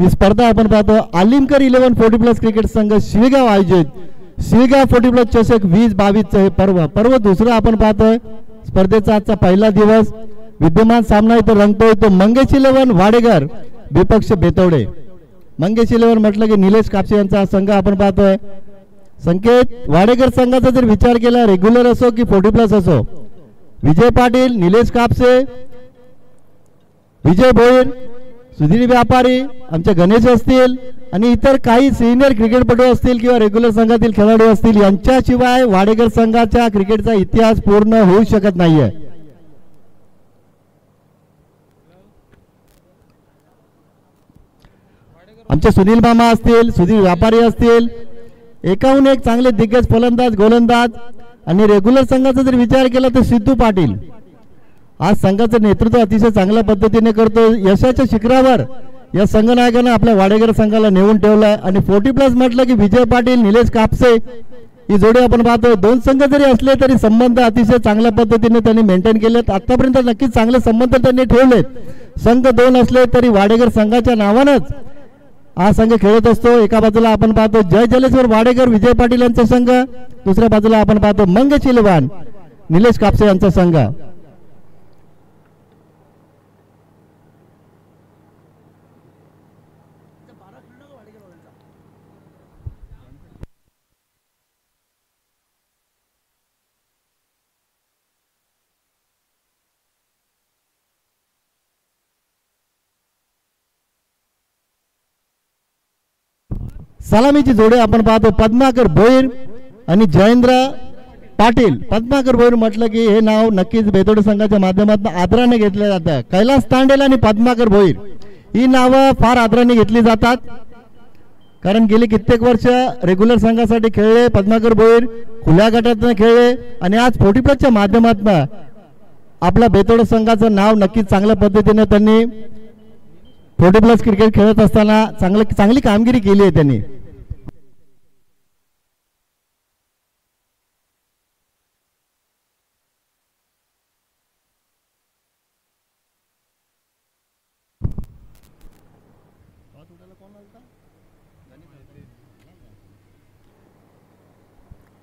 ही स्पर्धा आपण पाहतो. Alimkar eleven forty plus cricket संघ शिवगाव आयोजित. शिवगाव फोर्टी प्लस चषक वीस बावीसचं हे पर्व. पर्व दुसरं आपण पाहतोय. स्पर्धेचा आजचा पहिला दिवस. विद्यमान सामना इथं रंगतोय तो मंगेश इलेव्हन वाडेकर विपक्ष बेतवडे. मंगेश इलेव्हन म्हटलं की निलेश कापसे यांचा संघ आपण पाहतोय. संकेत वाडेकर संघाचा जर विचार केला रेग्युलर असो की फोर्टी प्लस असो. विजय पाटील निलेश कापसे विजय भोईर सुधीर व्यापारी आमचे गणेश असतील आणि इतर काही सिनियर क्रिकेटपटू असतील किंवा रेग्युलर संघातील खेळाडू असतील यांच्याशिवाय वाडेकर संघाच्या क्रिकेटचा इतिहास पूर्ण होऊ शकत नाहीये. आमचे सुनील मामा असतील सुधीर व्यापारी असतील एकाहून एक चांगले दिग्गज फलंदाज गोलंदाज आणि रेग्युलर संघाचा जर विचार केला तर सिद्धू पाटील. आज संघाचं नेतृत्व अतिशय चांगल्या पद्धतीने करतो यशाच्या शिखरावर या संघनायकानं आपल्या वाडेकर संघाला नेऊन ठेवलाय. आणि फोर्टी प्लस म्हटलं की विजय पाटील निलेश कापसे ही जोडी आपण पाहतो दोन संघ जरी असले तरी संबंध अतिशय चांगल्या पद्धतीने त्यांनी मेंटेन केलेत. आतापर्यंत नक्कीच चांगले संबंध त्यांनी ठेवलेत. संघ दोन असले तरी वाडेकर संघाच्या नावानंच हा संघ खेळत असतो. एका बाजूला आपण पाहतो जय जलेश्वर वाडेकर विजय पाटील यांचा संघ. दुसऱ्या बाजूला आपण पाहतो मंग चिलवान निलेश कापसे यांचा संघ. सलामीची जोडी आपण पाहतो. पद्माकर भोईर आणि जयेंद्र पाटील. पद्माकर भोईर म्हटलं की हे नाव नक्कीच बेतोड संघाच्या माध्यमातून आदराने घेतलं जातं. कैलास तांडेल आणि पद्माकर भोईर ही नावं फार आदराने घेतली जातात. कारण गेली कित्येक वर्ष रेग्युलर संघासाठी खेळले पद्माकर भोईर खुल्या गटातनं खेळले आणि आज फोर्टी प्लसच्या माध्यमातून आपल्या बेतोड संघाचं नाव नक्कीच चांगल्या पद्धतीने त्यांनी फोर्टी प्लस क्रिकेट खेळत असताना चांगलं चांगली कामगिरी केली आहे त्यांनी.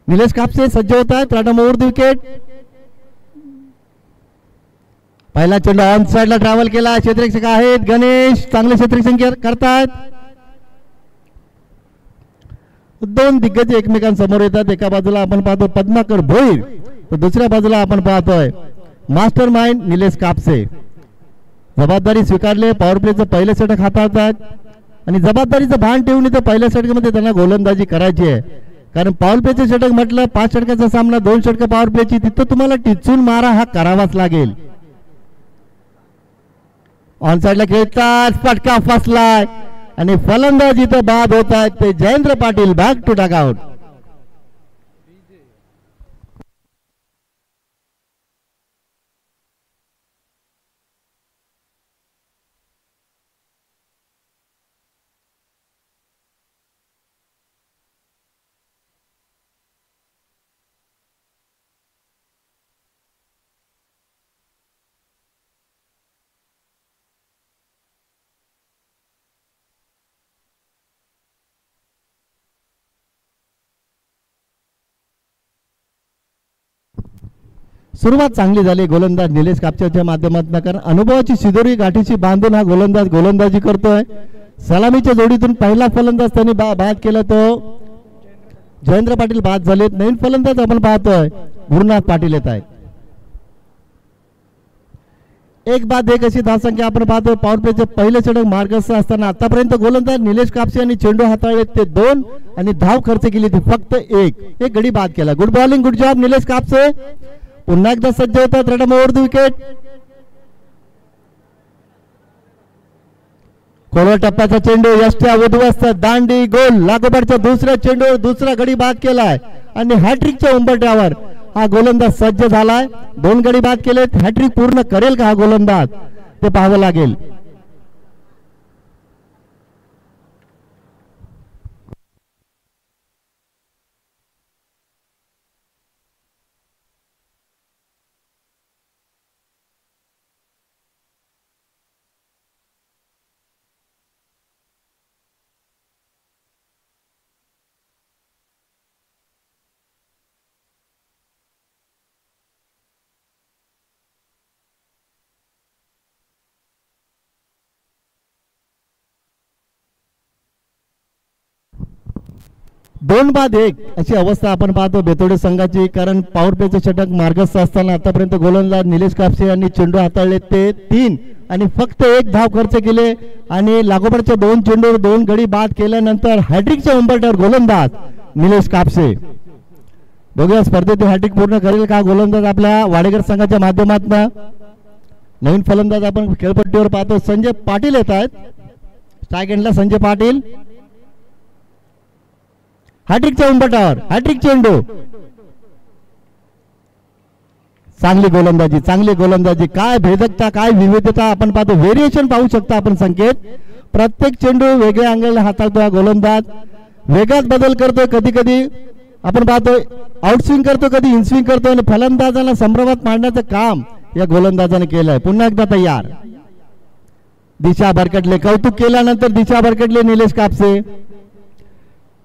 निलेश कापसे सज्ज होत आहेत राटामोवर विकेट पहिला चेंडू ऑन साइडला ट्रॅव्हल केला. क्षेत्ररक्षक आहेत. गणेश चांगले क्षेत्ररक्षण करतायत दोन दिग्गज एकमेकांसमोर येतात. एका बाजूला आपण पाहतो पद्माकर भोईर. तर दुसऱ्या बाजूला आपण पाहतोय मास्टर माइंड निलेश कापसे. जबाबदारी स्वीकारले. पॉवर प्लेचं पहिलं षटक हाताळतात. आणि जबाबदारीचं भान ठेवून इथं पहिल्या षटकामध्ये त्यांना गोलंदाजी करायची आहे. कारण पॉवर प्लेचं षटक म्हटलं पाच षटकाचा सामना दोन षटक पॉवर प्लेची तिथं तुम्हाला टिचून मारा हा करावाच लागेल. ऑन साइडला खेळतात फटका फसलाय. आणि फलंदाज इथं बाद होत आहेत ते जयेंद्र पाटील बॅक टू टाक आउट सुरुवात चांगली झाली. गोलंदाज निलेश कापच्याच्या माध्यमातून कारण अनुभवाची शिदोरी गाठीशी बांधून हा गोलंदाज गोलंदाजी करतोय. सलामीच्या जोडीतून पहिला फलंदाज त्यांनी बा बाद केला तो. जयेंद्र पाटील बाद झालेत. नवीन फलंदाज आपण पाहतोय. गुरुनाथ पाटील येत आहेत. एक बाद एक अशी धावसंख्या आपण पाहतो पॉवर प्लेचे पहिले षटक मार्गस्थ असताना आतापर्यंत गोलंदाज निलेश कापसे आणि चेंडू हाताळले ते दोन आणि धाव खर्च केली ती फक्त एक. एक गडी बाद केला. Good bowling good job Nilesh Kapse. पुन्हा एकदा सज्ज होतात रडम ओव्हर द विकेट खोलवर टप्प्याचा चेंडू यष्ट्या उद्ध्वस्त दांडी गोल लागोपाठच्या दुसऱ्या चेंडूवर दुसरा गडी बाद केलाय. आणि हॅट्रिकच्या उंबरट्यावर हा गोलंदाज सज्ज झालाय. दोन गडी बाद केलेत हॅट्रिक पूर्ण करेल का हा गोलंदाज? ते पाहावं लागेल. दोन बाद एक अशी अवस्था आपण पाहतो बेतोडे संघाची कारण पॉवर प्लेचे षटक मार्गस्थ असताना आतापर्यंत गोलंदाज निलेश कापसे यांनी चेंडू हाताळले ते तीन. आणि फक्त एक धाव खर्च केले आणि लागोपाठच्या दोन चेंडूवर दोन गडी बाद केल्यानंतर हॅट्रिकच्या उंबरट्यावर गोलंदाज निलेश कापसे. बघूया स्पर्धेत हॅट्रिक पूर्ण करेल का गोलंदाज आपल्या वाडेकर संघाच्या माध्यमातून? नवीन फलंदाज आपण खेळपट्टीवर पाहतो. संजय पाटील येत आहेत. स्ट्राईक एंडला संजय पाटील. हॅट्रिकच्या उंबटावर हॅट्रिक चेंडू. चांगली गोलंदाजी चांगली गोलंदाजी. काय भेदकता काय विविधता आपण पाहतो. व्हेरिएशन पाहू शकता आपण संकेत. प्रत्येक चेंडू वेगळ्या अँगलला हाताळतो हा गोलंदाज. वेगळाच बदल करतोय कधी कधी आपण पाहतोय आउटस्विंग करतो कधी इनस्विंग करतो आणि फलंदाजाला संभ्रमात मांडण्याचं काम या गोलंदाजाने केलंय. पुन्हा एकदा तयार. दिशा भरकटले. कौतुक केल्यानंतर दिशा भरकटले निलेश कापसे.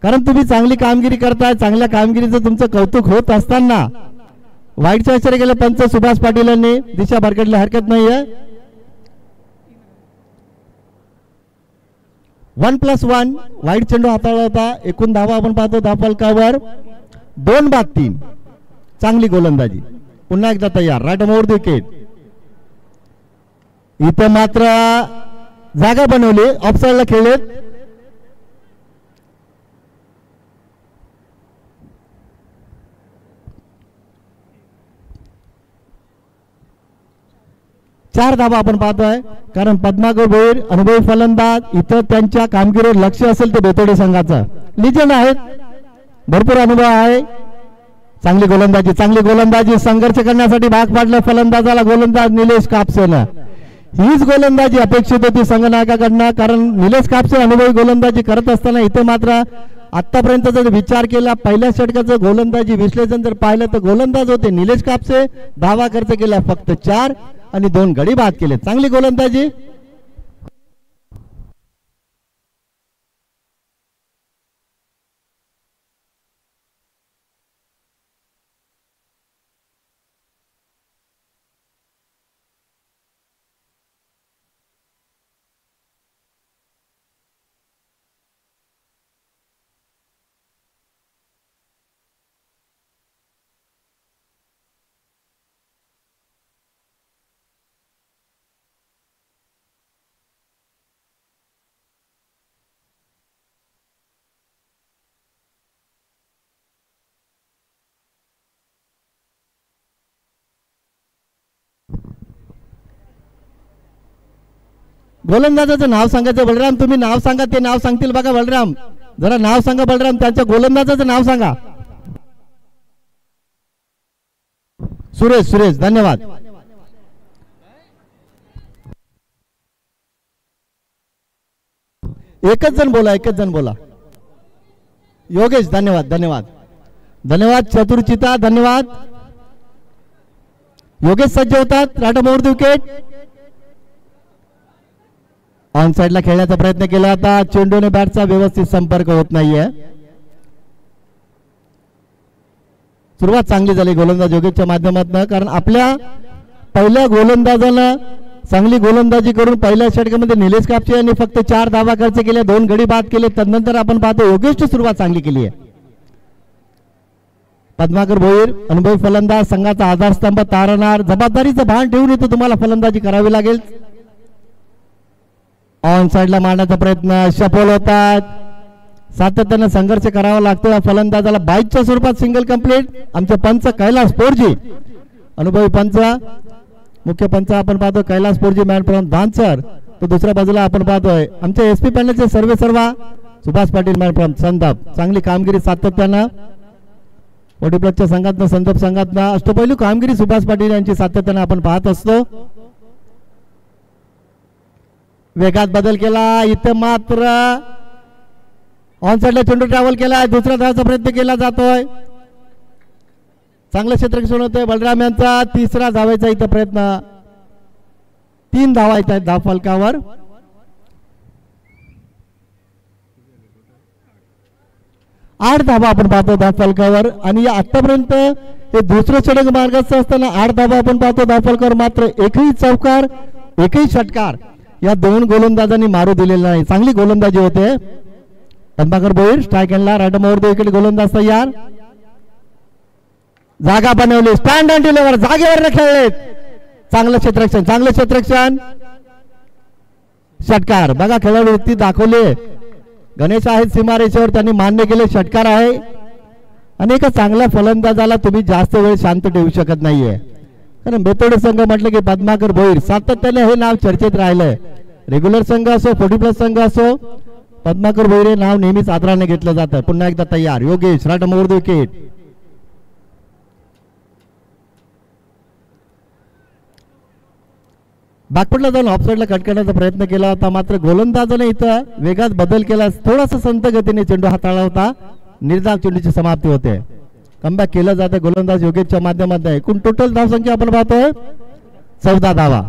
कारण तुम्ही चांगली कामगिरी करताय चांगल्या कामगिरीचं तुमचं कौतुक होत असताना. वाईटच्या आश्चर्य केलं पंच सुभाष पाटील यांनी दिशा भरकटली हरकत नाहीये. वन प्लस वन वाईट चेंडू हाताळला होता. एकूण धावा आपण पाहतो धाफलकावर दोन बाद तीन. चांगली गोलंदाजी. पुन्हा एकदा तयार. राईट मोर विकेट इथं मात्र जागा बनवली. ऑफसाईडला खेळलेत. चार धाबा आपण पाहतोय. कारण पद्माकर भोईर अनुभवी फलंदाज इथं त्यांच्या कामगिरीवर लक्ष असेल ते बेतोडे संघाचं. लिजंड आहेत. भरपूर अनुभव आहे. चांगली गोलंदाजी चांगली गोलंदाजी संघर्ष करण्यासाठी भाग पाडलं फलंदाजाला गोलंदाज निलेश कापसेला हीच गोलंदाजी अपेक्षित होती संघनायकाकडनं कारण निलेश कापसे अनुभवी गोलंदाजी करत असताना इथे मात्र आतापर्यंत जर विचार केला पहिल्या षटकाचं गोलंदाजी विश्लेषण जर पाहिलं तर गोलंदाज होते निलेश कापसे. धावा खर्च केला फक्त चार. आणि दोन गडी बाद केले. चांगली गोलंदाजी. गोलंदाजाचं नाव सांगायचं बलराम तुम्ही नाव सांगा ते नाव सांगतील बघा बलराम. जरा नाव सांगा बलराम त्यांच्या गोलंदाजाचं नाव सांगा. सुरेश सुरेश धन्यवाद. एकच जण बोला एकच जण बोला. योगेश धन्यवाद धन्यवाद. धन्यवाद चतुर्चिता धन्यवाद. योगेश सज्ज होतात राठा मोर विकेट. ऑन साईडला खेळण्याचा प्रयत्न केला. आता चेंडूने बॅटचा व्यवस्थित संपर्क होत नाहीये. सुरुवात चांगली झाली गोलंदाज योगेशच्या माध्यमातून कारण आपल्या पहिल्या गोलंदाजानं चांगली गोलंदाजी करून पहिल्या षटकामध्ये निलेश कापचे यांनी फक्त चार धावा खर्च केले दोन गडी बाद केले. तदनंतर आपण पाहतो योगेशची सुरुवात चांगली केली आहे पद्माकर भोईर अनुभवी फलंदाज संघाचा आधारस्तंभ तारणार जबाबदारीचं भान ठेवून इथं तुम्हाला फलंदाजी करावी लागेल. ऑन साईडला मारण्याचा प्रयत्न सफल होतात. सातत्यानं संघर्ष करावा लागतो. या फलंदाजाला बाईकच्या स्वरूपात सिंगल कंप्लीट आमचे पंच कैलास पोरजी. अनुभवी पंच. मुख्य पंच आपण पाहतो कैलास पोरजी मॅन प्रॉन धानसर तो दुसऱ्या बाजूला आपण पाहतोय आमच्या एस पी पॅनलचे सर्वे सर्वा. सुभाष पाटील मॅन प्रॉन संदप. चांगली कामगिरी सातत्यानं. ओडीप्लसच्या संघातनं संदप संघातनं. अष्टपैलू कामगिरी सुभाष पाटील यांची सातत्यानं आपण पाहत असतो. वेगात बदल केला इथं मात्र ऑन साईडला चेंडू ट्रॅव्हल केला दुसऱ्या धावाचा प्रयत्न केला जातोय. चांगलं क्षेत्र होतोय बलराम यांचा तिसरा धावायचा इथं प्रयत्न. तीन धावा येत आहेत धाव फलकावर आठ धावा आपण पाहतो धाव फलकावर आणि आतापर्यंत हे दुसरं षटक मार्गाचं असताना आठ धावा आपण पाहतो धाव फलकावर मात्र एकही चौकार एकही षटकार. या दोन गोलंदाजांनी मारू दिलेला नाही. चांगली गोलंदाजी होते. पद्माकर बोईर स्ट्राईक हँडला राईट मोर विकेट गोलंदाज तयार. जागा बनवली. स्टँड अँड डिलेवर जागेवर खेळलेत. चांगलं क्षेत्रक्षण चांगलं क्षेत्रक्षण षटकार. बघा खेळाडू वृत्ती दाखवले गणेश आहेत सीमारेषेवर त्यांनी मान्य केले षटकार आहे. आणि एका चांगल्या फलंदाजाला तुम्ही जास्त वेळ शांत ठेवू शकत नाहीये. कारण बेतोडे संघ म्हटलं की पद्माकर भोईर सातत्याने हे नाव चर्चेत राहिलंय. रेग्युलर संघ असो फोर्टी प्लस संघ असो पद्माकर भोईर नाव नेहमीच आदराने घेतलं जातं. पुन्हा एकदा तयार. योगेश राट मोर विकेट बागपटला जाऊन ऑफसाईडला कट करण्याचा प्रयत्न केला होता मात्र गोलंदाजाने इथं वेगात बदल केला. थोडासा संत गतीने चेंडू हाताळला होता. निर्धाव चेंडूची समाप्ती होते. कमबॅक केलं जातं. गोलंदाज योगेशच्या माध्यमात एकूण टोटल धावसंख्या आपण पाहतोय चौदा धावा.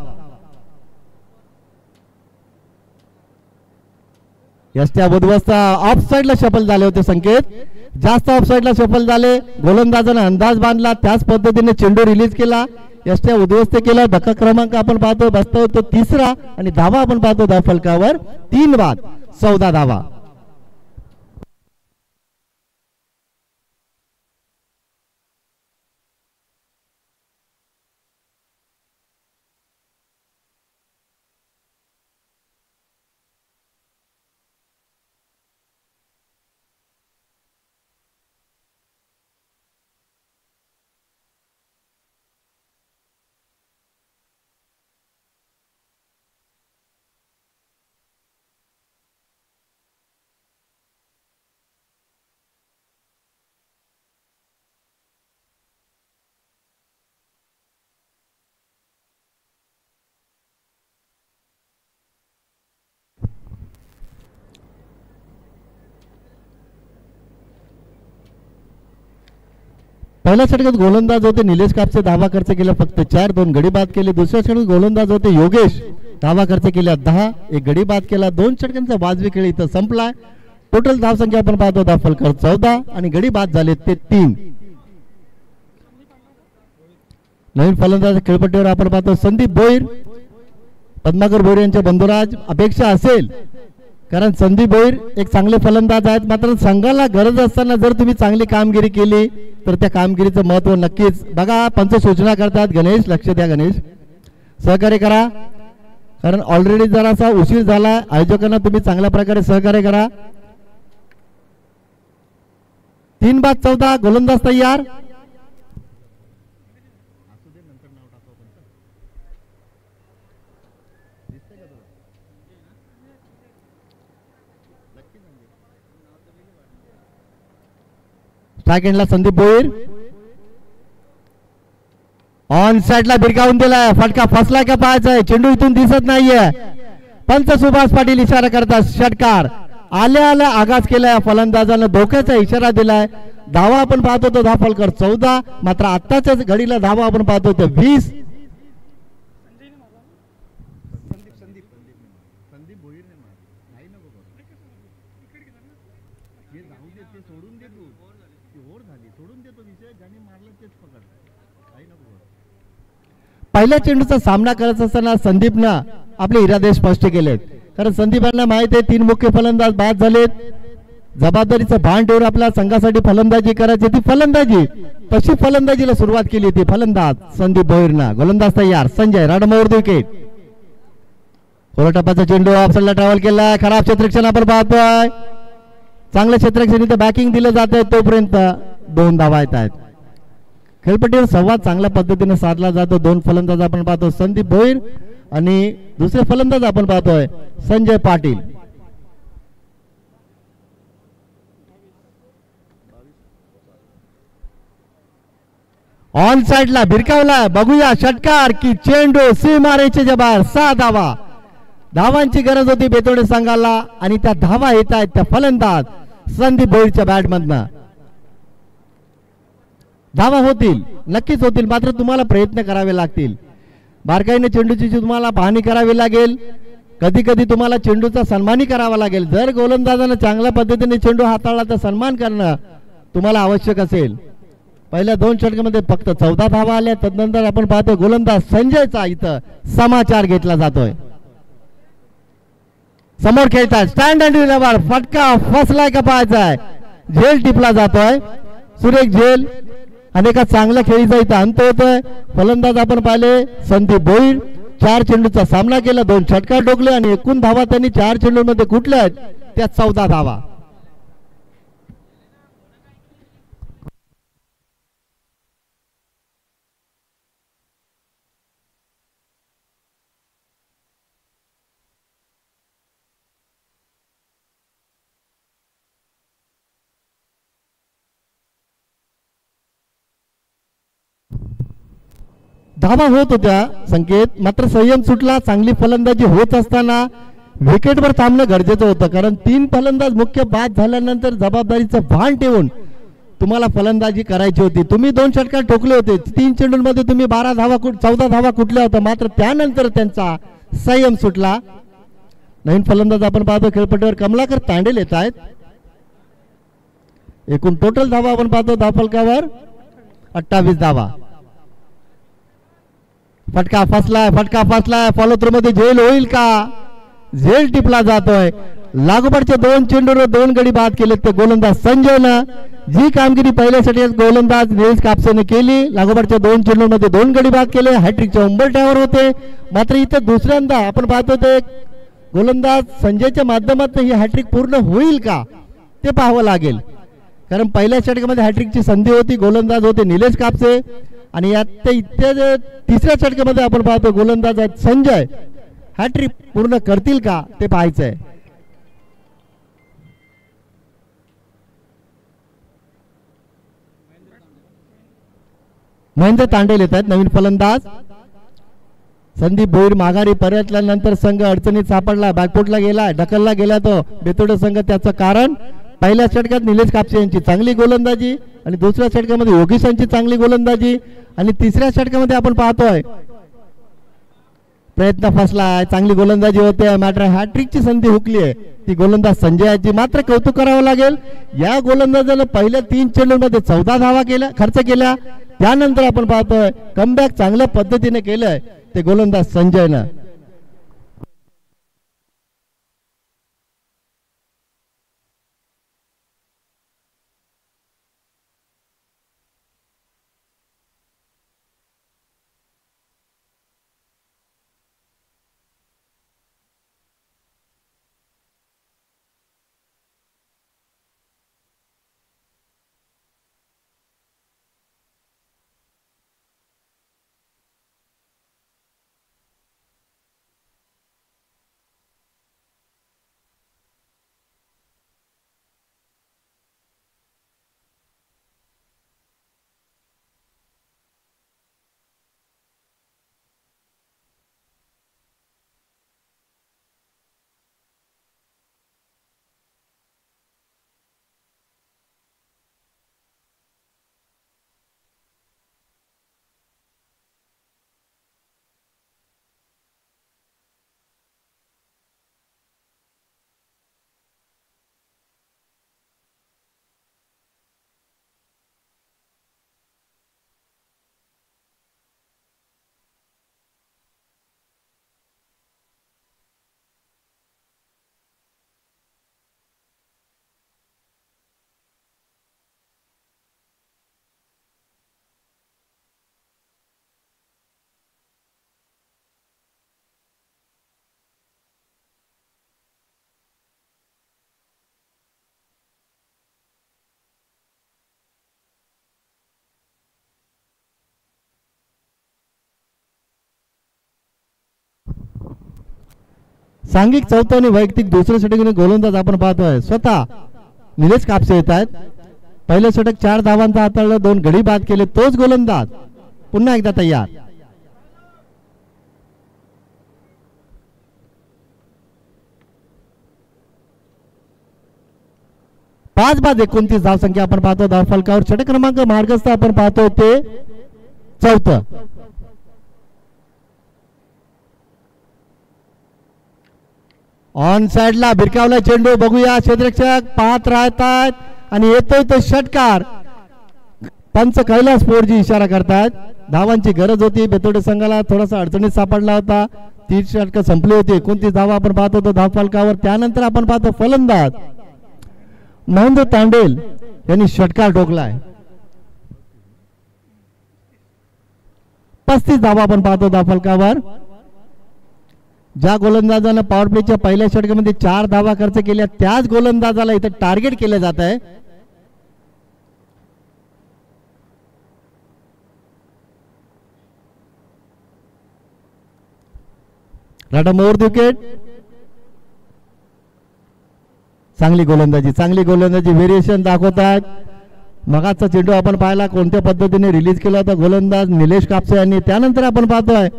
यष्ट्या बुधवस्ता ऑफ साईडला सफल झाले होते संकेत. जास्त ऑफ साईडला सफल झाले. गोलंदाजाने अंदाज बांधला. त्याच पद्धतीने चेंडू रिलीज केला. यष्ट्या उद्ध्वस्त केला. धक्का क्रमांक आपण पाहतो. बसतो तो तिसरा आणि धावा आपण पाहतो धाव फलकावर तीन बाद. चौदा धावा. पहिल्या षटकात गोलंदाज होते निलेश कापसे धावा खर्च केला फक्त चार दोन गडी बाद केले. दुसऱ्या षटकात गोलंदाज होते योगेश धावा खर्च केला दहा एक गडी बाद केला दोन षटकांचा वाजवी खेळ इथं संपलाय टोटल धावसंख्या आपण पाहतो दाफलकर चौदा आणि गडी बाद झाले ते तीन. नवीन फलंदाज खेळपट्टीवर आपण पाहतो संदीप भोईर पद्माकर भोईर यांच्या बंधुराज. अपेक्षा असेल कारण संदीप भोईर एक चांगले फलंदाज आहेत. मात्र संघाला गरज असताना जर तुम्ही चांगली कामगिरी केली तर त्या कामगिरीचं महत्त्व नक्कीच बघा. पंच सूचना करतात. गणेश लक्ष द्या गणेश. सहकार्य करा. कारण ऑलरेडी जरासा उशीर झाला आयोजकांना तुम्ही चांगल्या प्रकारे सहकार्य करा. तीन बाद चौदा गोलंदाज तयार. स्ट्राईक एंडला संदीप बोईर. ऑन साइडला भिरकावून दिलाय. फटका फसला का पाहायचा चेंडू इथून दिसत नाहीये. पंच सुभाष पाटील इशारा करतात षटकार. आल्या आल्या आगाज केलाय. फलंदाजानं धोक्याचा इशारा दिलाय. धावा आपण पाहतो होतो धाफलकर चौदा. मात्र आत्ताच्याच घडीला धावा आपण पाहतो होतो वीस. पहिल्या चेंडूचा सामना करत असताना संदीपनं आपले इरादे स्पष्ट केलेत. कारण संदीपांना माहीत आहे तीन मुख्य फलंदाज बाद झालेत. जबाबदारीचं भान ठेवून आपल्या संघासाठी फलंदाजी करायची ती फलंदाजी! तशी फलंदाजीला सुरुवात केली होती. फलंदाज संदीप भोईरना गोलंदाज तयार संजय राडमोर विकेट कोरटप्पाचा चेंडू ऑप्शनला ट्रॅव्हल केला. खराब क्षेत्रक्षण आपण पाहतोय. चांगल्या क्षेत्रक्षणी तर बॅकिंग दिलं जात आहे तोपर्यंत दोन धावा येत आहेत खेळपट्टीवर संवाद चांगल्या पद्धतीने साधला जातो. दोन फलंदाज आपण पाहतो संदीप भोईर आणि दुसरे फलंदाज आपण पाहतोय संजय पाटील. ऑन साइडला भिरकावला बघूया षटकार की चेंडू सीमारेचे जबार सहा धावा. धावांची गरज होती बेतोडे संघाला आणि त्या धावा येत आहेत त्या फलंदाज संदीप भोईरच्या बॅटमधनं धावा होतील नक्कीच होतील. मात्र तुम्हाला प्रयत्न करावे लागतील. बारकाईने चेंडूची तुम्हाला पाहणी करावी लागेल कधी कधी तुम्हाला चेंडूचा सन्मानही करावा लागेल. जर गोलंदाजानं चांगल्या पद्धतीने चेंडू हाताळला तर सन्मान करणं तुम्हाला आवश्यक असेल. पहिल्या दोन षटकामध्ये फक्त चौदा धावा आल्या. तदनंतर आपण पाहतो गोलंदाज संजयचा इथं समाचार घेतला जातोय. समोर खेळतात स्टँड अँड फटका फसलाय का पाहायचा आहे झेल टिपला जातोय. सुरेख झेल अनेका चांगल्या खेळीचा इथं अंत होतोय. फलंदाज आपण पाहिले संदीप भोईर चार चेंडूचा सामना केला दोन षटकार डोकले आणि एकूण धावा त्यांनी चार चेंडूमध्ये कुठल्या आहेत? त्या चौदा धावा. धावा होत होत्या. संकेत मात्र संयम सुटला. चांगली फलंदाजी होत असताना विकेटवर थांबणं गरजेचं होतं. कारण तीन फलंदाज मुख्य बाद झाल्यानंतर जबाबदारीचं भान ठेवून तुम्हाला फलंदाजी करायची होती. तुम्ही दोन षटकार ठोकले होते. तीन चेंडूंमध्ये तुम्ही बारा धावा चौदा धावा कुठल्या होत्या? मात्र त्यानंतर त्यांचा संयम सुटला. नवीन फलंदाज आपण पाहतो. खेळपट्टीवर कमलाकर तांडेल येत आहेत. एकूण टोटल धावा आपण पाहतो. धावफलकावर अठ्ठावीस धावा. फटका फसलाय फटका फसलाय. फॉलो थ्रू मध्ये झेल होईल का? झेल टिपला जातोय. लागोपाठच्या दोन चेंडूवर दोन गडी बाद केले ते गोलंदाज संजयनं. जी कामगिरी पहिल्यासाठी गोलंदाज निलेश कापसेने केली. लागोपाठच्या दोन चेंडूमध्ये दोन गडी बाद केले. हॅट्रिकच्या उंबरट्यावर होते. मात्र इथं दुसऱ्यांदा आपण पाहतो ते गोलंदाज संजयच्या माध्यमातून ही हॅट्रिक पूर्ण होईल का? ते पाहावं लागेल. कारण पहिल्या षटकामध्ये हॅट्रिकची संधी होती गोलंदाज होते निलेश कापसे. आणि यात इत्यादी तिसऱ्या षटकामध्ये आपण पाहतो गोलंदाज संजय हॅट्रिक पूर्ण करतील का ते पाहायचं आहे महेंद्र तांडेल येत आहेत नवीन फलंदाज. संदीप भोईर माघारी परतल्यानंतर संघ अडचणीत सापडला बॅकपोटला गेला ढकलला गेला तो. बेतोड संघ त्याचं कारण. पहिल्या षटकात निलेश कापसे यांची चांगली गोलंदाजी आणि दुसऱ्या षटकामध्ये योगेश यांची चांगली गोलंदाजी आणि तिसऱ्या षटकामध्ये आपण पाहतोय. प्रयत्न फसलाय चांगली गोलंदाजी होते मात्र हॅट्रिकची संधी हुकली आहे. ती गोलंदाज संजयाची मात्र कौतुक करावं लागेल. या गोलंदाजानं पहिल्या तीन चेंडूंमध्ये चौदा धावा केल्या खर्च केल्या. त्यानंतर आपण पाहतोय कमबॅक चांगल्या पद्धतीने केलंय ते गोलंदाज संजयनं. सांघिक चौथा आणि वैयक्तिक दुसरे षटकाने गोलंदाज आपण पाहतोय. स्वतः निलेश कापसे येत आहेत. पहिलं षटक चार धावांचा हाताळलं दोन गडी बाद केले तोच गोलंदाज पुन्हा एकदा तयार. पाच बाद एकोणतीस धावसंख्या आपण पाहतो धाव फलकावर षटक क्रमांक मार्गस्थ आपण पाहतो ते चौथं. ऑन साइडला भिरकावला चेंडू. बघूया क्षेत्रक्षक पाहत राहतात. आणि येतोय तो षटकार. पंच कैलास फोरजी इशारा करतायत धावांची गरज होती. बेतोडे संघाला थोडासा अडचणीत सापडला होता. तीन षटकं संपली होती. एकोणतीस धावा आपण पाहत? होतो धावपालकावर. त्यानंतर आपण पाहतो फलंदाज. महेंद्र तांडेल यांनी षटकार ठोकलाय. पस्तीस धावा आपण पाहतो धावपालकावर. ज्या गोलंदाजानं पॉवर प्लेच्या पहिल्या षटकामध्ये चार धावा खर्च केल्या त्याच गोलंदाजाला इथं टार्गेट केलं जात आहे. मोर विकेट चांगली गोलंदाजी चांगली गोलंदाजी व्हेरिएशन दाखवतात. मगाचा चेंडू आपण पाहिला कोणत्या पद्धतीने रिलीज केला होता गोलंदाज? निलेश कापसे यांनी. त्यानंतर आपण पाहतोय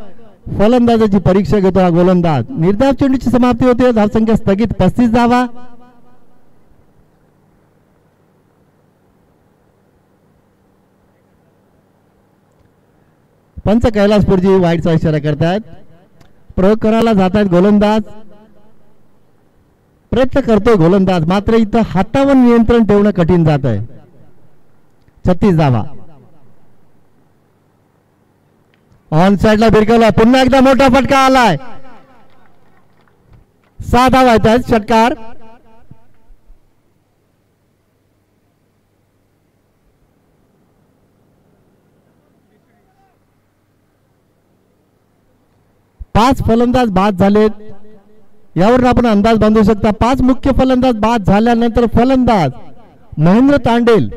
फलंदाजाची परीक्षा घेतो हा गोलंदाज. निर्धाव चेंडूची समाप्ती होते. धावसंख्या स्थगित. पस्तीस धावा. पंच कैलासपूरजी वाईटचा इशारा करतायत. प्रयोग करायला जात आहेत गोलंदाज. प्रयत्न करतोय गोलंदाज. मात्र इथं हातावर नियंत्रण ठेवणं कठीण जात आहे छत्तीस धावा. ऑन साईडला भिरकवला पुन्हा एकदा मोठा फटका आलाय. सहा धावा आहेत षटकार. पाच फलंदाज बाद झालेत. यावरून आपण अंदाज बांधू शकता पाच मुख्य फलंदाज बाद झाल्यानंतर फलंदाज महेंद्र तांडेल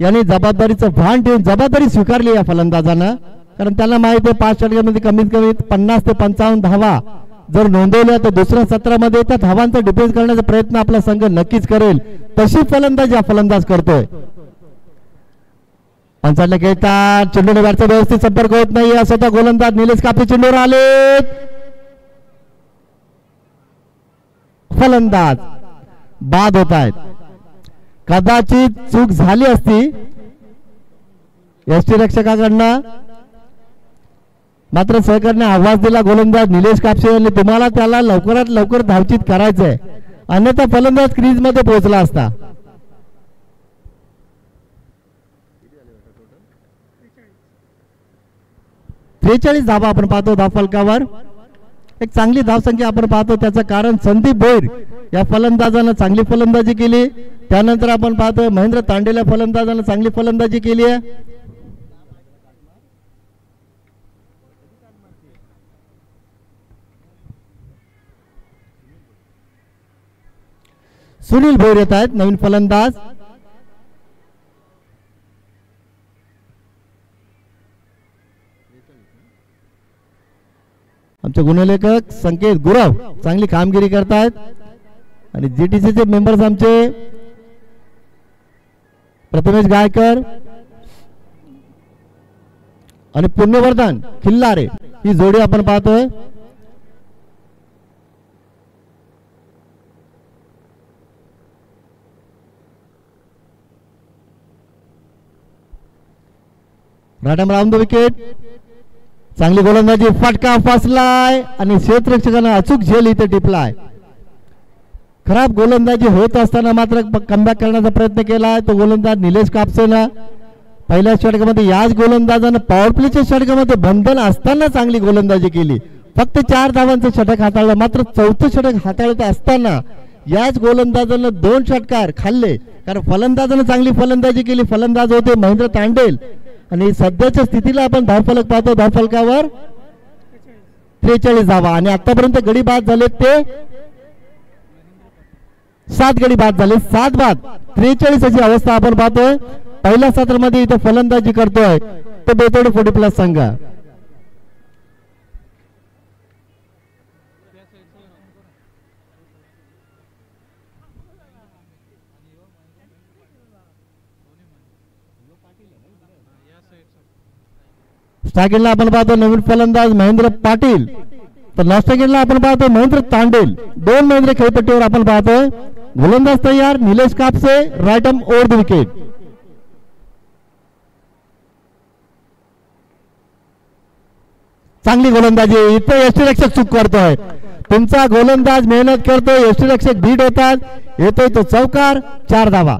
यांनी जबाबदारीचं भान ठेवून जबाबदारी स्वीकारली या फलंदाजानं. कारण त्यांना माहिती आहे पाच षटकामध्ये कमीत कमी पन्नास ते पंचावन्न धावा जर नोंदवल्या तर दुसऱ्या सत्रामध्ये त्या धावांचा डिफेन्स करण्याचा प्रयत्न आपला संघ नक्कीच करेल. तशी फलंदाज या फलंदाज करतोय. पंचायतला खेळतात चेंडू व्यवस्थित संपर्क होत नाही असं त्या गोलंदाज निलेश कापे चेंडूवर आले. फलंदाज बाद होत आहेत. कदाचित चूक झाली असती यष्टी रक्षकाकडनं मात्र सहकार्याने आवाज दिला गोलंदाज निलेश कापसे यांनी. तुम्हाला त्याला लवकरात लवकर धावचित करायचंय. अन्यथा फलंदाज क्रीजमध्ये पोहोचला असता. त्रेचाळीस धावा आपण पाहतो धाव फलकावर. एक चांगली धावसंख्या आपण पाहतो. त्याचं कारण संदीप भोईर. या फलंदाजानं चांगली फलंदाजी केली. त्यानंतर आपण पाहतो महेंद्र तांडेल्या फलंदाजानं चांगली फलंदाजी केली आहे. सुनील भोईर येत आहेत नवीन फलंदाज. आमचे गुन्हेलेखक संकेत गुरव चांगली कामगिरी करतायत. आणि जीटीसीचे मेंबर्स आमचे प्रथमेश गायकर आणि पुण्यवर्धन खिल्लारे. ही जोडी आपण पाहतोय. मॅडम राऊंड विकेट चांगली गोलंदाजी फटका फसलाय आणि क्षेत्ररक्षकानं अचूक झेल इथे टिपलाय. खराब गोलंदाजी होत असताना मात्र कमबॅक करण्याचा प्रयत्न केलाय. तो गोलंदाज निलेश कापसेनं. पहिल्या षटकामध्ये याच गोलंदाजानं पॉवर प्लेच्या षटकामध्ये बंधन असताना चांगली गोलंदाजी केली. फक्त चार धावांचं षटक हाताळलं. मात्र चौथं षटक हाताळत असताना याच गोलंदाजानं दोन षटकार खाल्ले. कारण फलंदाजानं चांगली फलंदाजी केली. फलंदाज होते महेंद्र तांडेल. आणि सध्याच्या स्थितीला आपण धावफलक पाहतो. धावफलकावर त्रेचाळीस धावा. आणि आतापर्यंत गडी बाद झाले ते सात गडी बाद झाले सात बाद. त्रेचाळीस अशी अवस्था आपण पाहतोय. पहिल्या सत्रामध्ये इथं फलंदाजी करतोय. तो बेतोड फोर्टी प्लस संघ. स्टार्टिंगला आपण पाहतो नवीन फलंदाज महेंद्र पाटील. तर लास्ट सेकंडला आपण पाहतो महेंद्र तांडेल. दोन महेंद्र खेळपट्टीवर आपण पाहतोय. गोलंदाज तयार Nilesh Kapse right arm over the wicket चांगली गोलंदाजी इथे रक्षक चूक करतोय. तुमचा गोलंदाज मेहनत करतोय. एसटी रक्षक भीड होतात. येतोय तो चौकार चार धावा.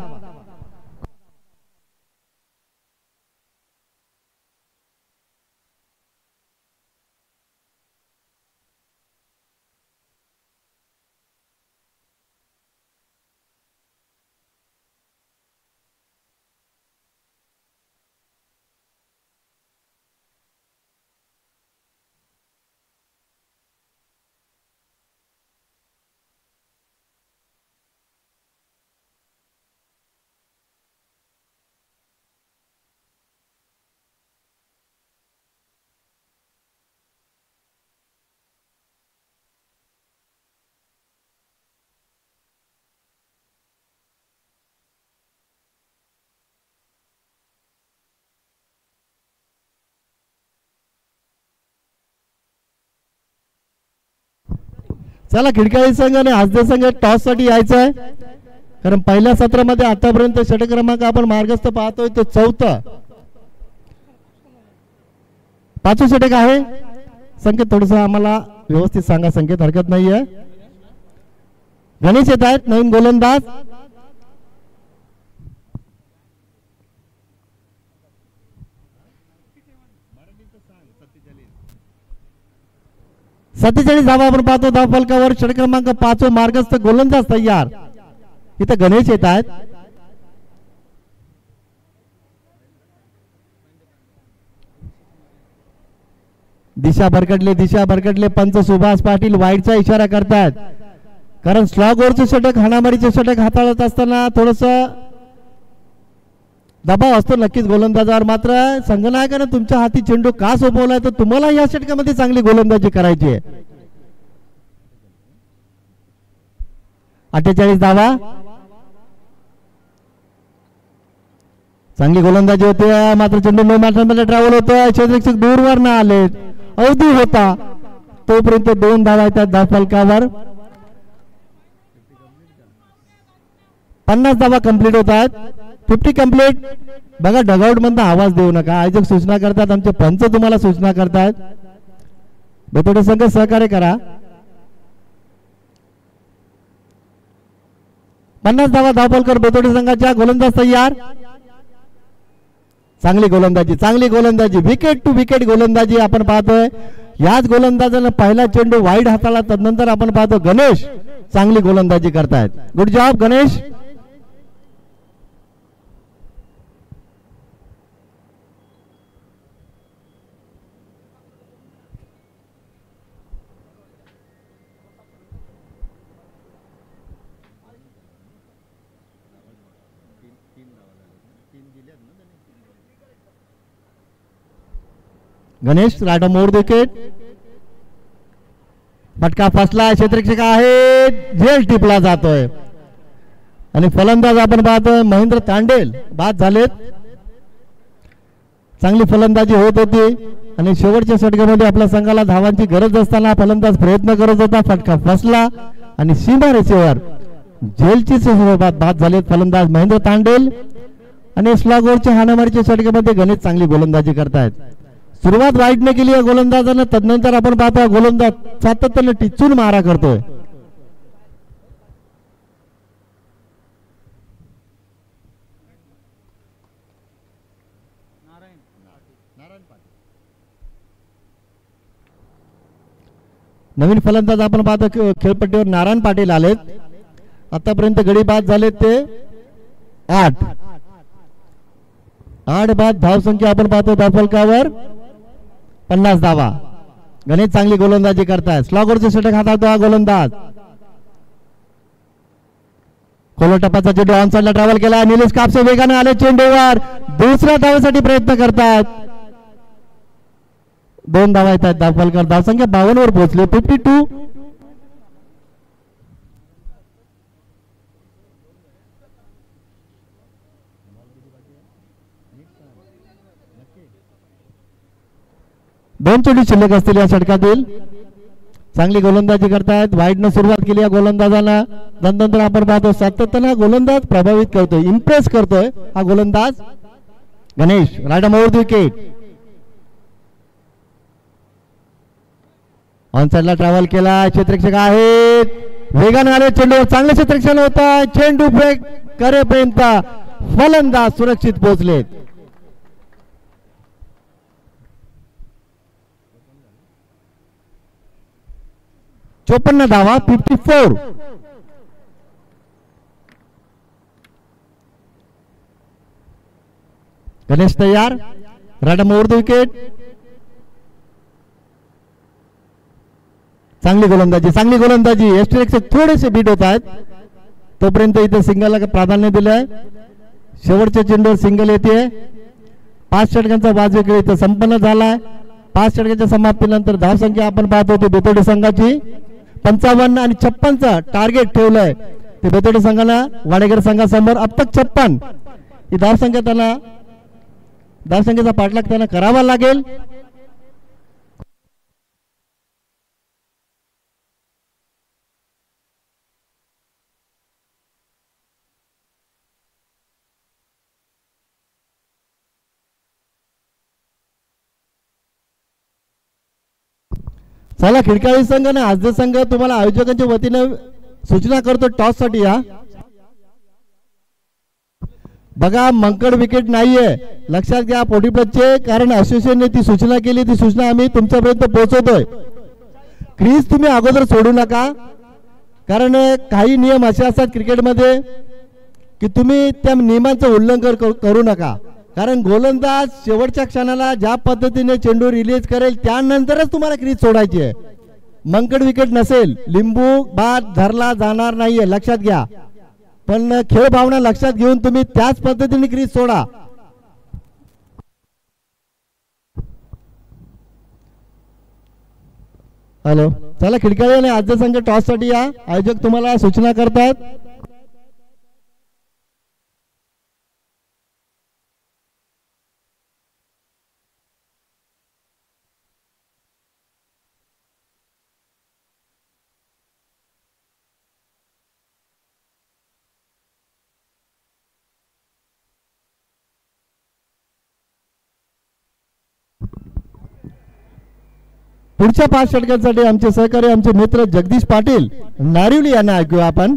चला खिडकाळी संघ आणि आजदे संघ टॉससाठी यायचं आहे कारण पहिल्या सत्रामध्ये आतापर्यंत षटक्रमांक आपण मार्गस्थ पाहतोय तो चौथा. पाचवं षटक आहे. संकेत थोडस आम्हाला व्यवस्थित सांगा संकेत हरकत नाहीये. गणेश येत आहेत नवीन गोलंदाज. सत्तेचाळीस धावा आपण पाहतो धाव फलकावर षड क्रमांक पाच मार्गस्थ गोलंदाज तयार. इथं गणेश येत आहेत. दिशा भरकटले दिशा भरकटले पंच सुभाष पाटील वाईटचा इशारा करतायत. कारण स्लॉग वरचे षटक हाणामारीचे षटक हाताळत असताना थोडस दबाव असतो नक्कीच गोलंदाजावर मात्र. संघनायकानं तुमच्या हाती चेंडू का सोपवलाय? तर तुम्हाला या षटकामध्ये चांगली गोलंदाजी करायची आहे. अठ्ठेचाळीस धावा. चांगली गोलंदाजी होती. मात्र चेंडू नो मॅटरमध्ये ट्रॅव्हल होतोय. क्षेत्ररक्षक दूरवर ना आले. अवधी होता. तोपर्यंत दोन धावा येतात धाव फलकावर. पन्नास धावा कंप्लीट होतात. फिफ्टी कंप्लीट बघा डगआउट मधनं आवाज देऊ नका. आयोजक सूचना करतात आमचे पंच तुम्हाला सूचना करतात. बेतोडे संघ सहकार्य करा. पन्नास धावा धावपलकर बेतोडे संघाच्या गोलंदाज तयार. चांगली गोलंदाजी चांगली गोलंदाजी. विकेट टू विकेट गोलंदाजी आपण पाहतोय. याच गोलंदाजानं पहिला चेंडू वाईट हाताळला तदनंतर आपण पाहतो गणेश चांगली गोलंदाजी करतायत. Good job Ganesh. गणेश राठा मोर विकेट फटका फसला क्षेत्रक्षक आहे झेल टिपला जातोय. आणि फलंदाज आपण पाहतोय महेंद्र तांडेल. बाद झालेत. चांगली फलंदाजी होत होती. आणि शेवटच्या षटकामध्ये आपल्या संघाला धावांची गरज असताना फलंदाज प्रयत्न करत होता. फटका फसला. आणि सीमा रेषेवर झेलची स्वरूपात बाद झालेत फलंदाज महेंद्र तांडेल. आणि स्लॉगोरच्या हाणामारीच्या षटकामध्ये गणेश चांगली गोलंदाजी करतायत. सुरुवात वाईटने केली या गोलंदाजानं तदनंतर आपण पाहतो गोलंदाज सातत्याने टिचून मारा करतोय. नवीन फलंदाज आपण पाहतो खेळपट्टीवर नारायण पाटील आलेत. आतापर्यंत गडी बाद झालेत ते आठ. आठ बाद धावसंख्या आपण पाहतो धावफलकावर पन्नास धावा. गणेश चांगली गोलंदाजी करतायत. स्लॉगरचे षटक हाताळतो हा गोलंदाज. टप्पाचा चेंडू ऑनसाइडला ट्रॅव्हल केला निलेश कापसे वेगाने आले चेंडूवर. दुसऱ्या धावेसाठी प्रयत्न करतात दोन धावा येत आहेत धावफलकर धावसंख्या बावन्न वर पोहोचले. फिफ्टी टू दोन चेंडू शिल्लक असतील या षटकातील. चांगली गोलंदाजी करतायत. वाईटनं सुरुवात केली या गोलंदाजानं नंतर आपण पाहतो सातत्यानं गोलंदाज प्रभावित करतोय इम्प्रेस करतोय हा गोलंदाज. गणेश राडा मोर विकेट ऑन साईडला ट्रॅव्हल केला क्षेत्रक्षक आहेत. वेगाने आले चेंडूवर चांगले क्षेत्रक्षण होत आहे चेंडू ब्रेक करेपर्यंत फलंदाज सुरक्षित पोहोचलेत. चोपन्न धावा फिफ्टी फोर गणेश तयार राडा द विकेट. चांगली गोलंदाजी चांगली गोलंदाजी. एस्ट्रेक्स थोडेसे बीट होत आहेत. तोपर्यंत इथे सिंगलला प्राधान्य दिलंय. शेवटच्या चेंडूवर सिंगल येते. पाच षटकांचा बाजू इकडे इथं संपन्न झालाय. पाच षटकांच्या समाप्तीनंतर धावसंख्या आपण पाहतो होतो. बेतोडी संघाची. पंचावन्न आणि छप्पनचं टार्गेट ठेवलंय. ते बेतोडे संघाला वाडेकर संघासमोर अब तक छप्पन. ही धावसंख्या त्यांना धावसंख्येचा पाठलाग त्यांना करावा लागेल. चला खिडकाळी संघ आणि आजदे संघ तुम्हाला आयोजकांच्या वतीने सूचना करतो टॉससाठी या बघा मंकड विकेट नाहीये. लक्षात घ्या पोटीपटचे कारण असोसिएशनने ती सूचना केली ती सूचना आम्ही तुमच्यापर्यंत पोहोचवतोय. क्रीज तुम्ही अगोदर सोडू नका कारण काही नियम असे असतात क्रिकेटमध्ये की तुम्ही त्या नियमांचं उल्लंघन करू नका. कारण गोलंदाज शेवटच्या क्षणाला ज्या पद्धतीने चेंडू रिलीज करेल त्यानंतरच तुम्हाला क्रीज सोडायची आहे. मंकड विकेट नसेल लिंबू बाद धरला जाणार नाहीये लक्षात घ्या. पण खेळ भावना लक्षात घेऊन तुम्ही त्याच पद्धतीने क्रीज सोडा. हॅलो चला खिडकाळी आणि आजचा संघ टॉससाठी या. आयोजक तुम्हाला सूचना करतात. पुढच्या पाच षटकांसाठी आमचे सहकारी आमचे मित्र जगदीश पाटील नारिवली यांना ऐकूया आपण.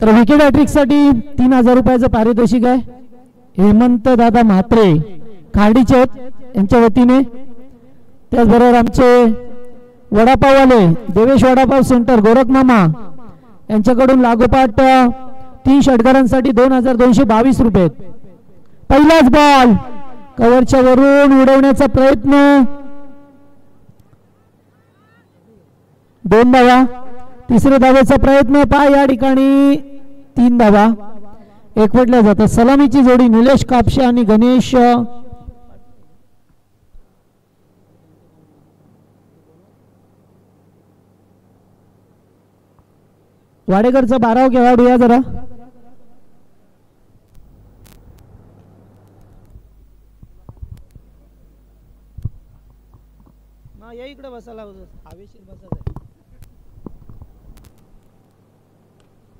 तर विकेट हॅट्रिकसाठी तीन हजार रुपयाचं पारितोषिक आहे. हेमंत दादा म्हात्रे खार्डीचे यांच्या वतीने. त्याचबरोबर आमचे वडापाववाले देवेश वडापाव सेंटर गोरख मामा यांच्याकडून लागोपाठ तीन षटकारांसाठी दोन हजार दोनशे बावीस रुपये पहिलाच बॉल कव्हरच्या वरून उडवण्याचा प्रयत्न. दोन धावा तिसऱ्या धावेचा प्रयत्न पहा या ठिकाणी. तीन धावा. एकवटल्या जातात. सलामीची जोडी निलेश कापशे आणि गणेश वाडेकरचा बाराव खेळाडू या जरा. या इकडे बसायला बसायला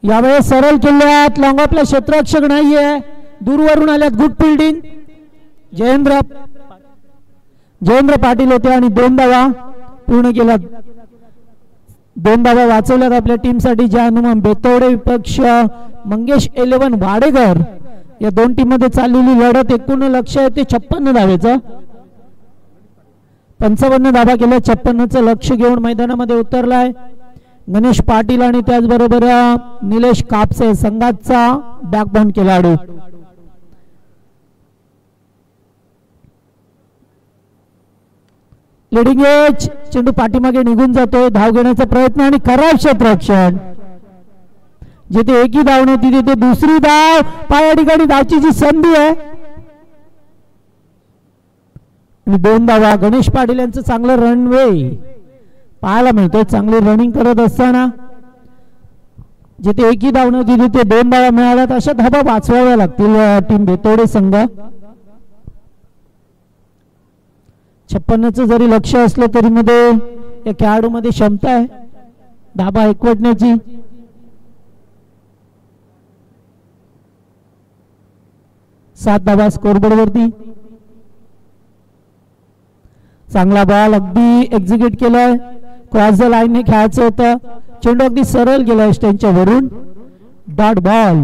यावेळेस सरळ किल्ल्यात लॉंगॉपला क्षेत्ररक्षक नाहीये. दूरवरून आल्यात गुड फिल्डिंग जयेंद्र जयेंद्र पाटील होते आणि दोन धावा पूर्ण केल्यात दोन धावा वाचवल्यात आपल्या टीमसाठी ज्या हनुमान बेतवडे विपक्ष मंगेश इलेव्हन वाडेकर या दोन टीममध्ये चाललेली लढत एकूण लक्ष आहे ते छप्पन्न धावेचं. पंचावन्न धावा केल्या छप्पन्नचं लक्ष घेऊन मैदानामध्ये उतरलाय. गणेश पाटील आणि त्याचबरोबर निलेश कापसे संघाचा बॅकबॉन खेळाडू. लिडिंग एज चेंडू पाठीमागे निघून जातो धाव घेण्याचा प्रयत्न आणि खराब क्षेत्रक्षण जिथे एकी धाव नव्हती तिथे दुसरी धाव. पाया ठिकाणी धावची जी संधी आहे. दोन धावा. गणेश पाटील यांचं चांगलं रनवे पाहायला मिळतोय. चांगली रनिंग करत असताना जिथे एकी धावणं दिली ते दोन धावा मिळाल्यात अशा धाबा वाचवाव्या लागतील टीम बेतोडे संघ. छप्पन्नचं जरी लक्ष असलं तरी मध्ये या खेळाडूमध्ये क्षमता आहे. धाबा एकवटण्याची. सात धाबा स्कोरबोर्ड वरती चांगला बॉल अगदी एक्झिक्यूट केलाय. क्रॉस द लाईनने खेळायचं होतं. चेंडू अगदी सरळ गेलाय स्टँडच्या वरून. डॉट बॉल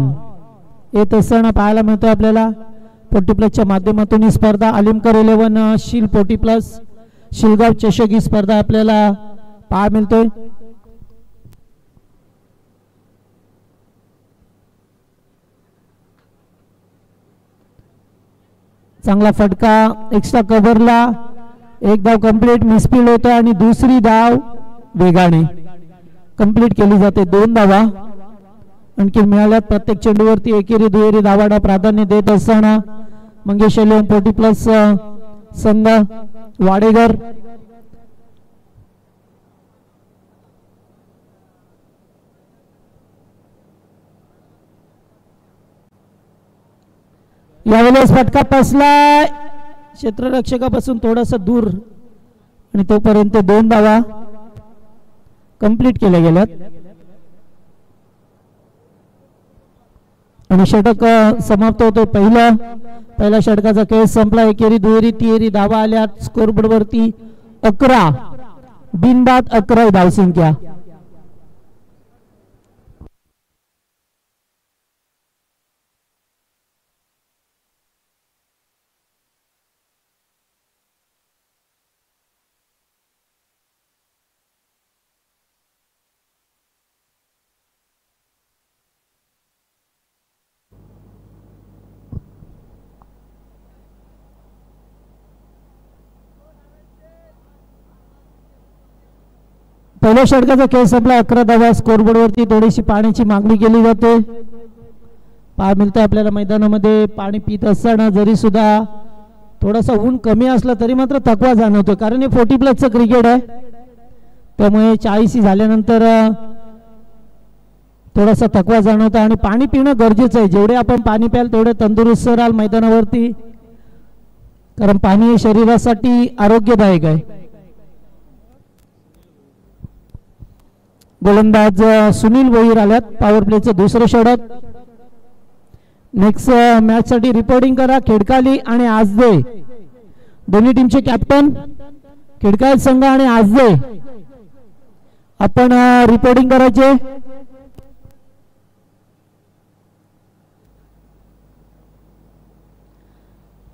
येत असताना पाहायला मिळतोय आपल्याला. फोर्टी प्लसच्या माध्यमातून ही स्पर्धा अलिमकर इलेव्हन शिल फोर्टी प्लस. शिलगाव चषक ही स्पर्धा आपल्याला पाहायला मिळतोय. चांगला फटका एक्स्ट्रा कव्हरला एक धाव कंप्लीट मिसफिल्ड होतो आणि दुसरी धाव. वेगाने. कंप्लीट केली जाते. दोन धावा. आणखी मिळाल्यात प्रत्येक चेंडूवरती एकेरी दुहेरी धावाडा प्राधान्य देत असताना मंगेश एलियन फोर्टी प्लस संघ वाडेगर यावेळेस फटका पसला क्षेत्ररक्षकापासून थोडासा दूर. आणि तोपर्यंत दोन धावा. कंप्लीट केल्या गेल्यात. आणि षटक समाप्त होतो पहिला. पहिल्या षटकाचा खेळ संपला. एकेरी दुहेरी तिहेरी धावा आल्या स्कोरबोर्ड वरती अकरा. बिनबाद अकरा धावसंख्या पहिल्या षटकाचा खेळ संपला. अकरा धावा स्कोरबोर्डवरती थोडीशी पाण्याची मागणी केली जाते. पाहा मिळतं आपल्याला मैदानामध्ये पाणी पित असताना जरी सुद्धा थोडासा ऊन कमी असला तरी मात्र थकवा जाणवतो कारण हे फोर्टी प्लसचं क्रिकेट आहे. त्यामुळे चाळीसी झाल्यानंतर थोडासा थकवा जाणवतो आणि पाणी पिणं गरजेचं आहे. जेवढे आपण पाणी प्याल तेवढे तंदुरुस्त राहाल मैदानावरती. कारण पाणी हे शरीरासाठी आरोग्यदायक आहे. गोलंदाज सुनील वहीर आल्यात पॉवर प्लेचं दुसरं षडक. नेक्स्ट मॅच साठी रिपोर्टिंग करा खेडकाली आणि आजदे. दोन्ही टीमचे कॅप्टन खेडकाल संघ आणि आजदे. आपण रिपोर्टिंग करायचे.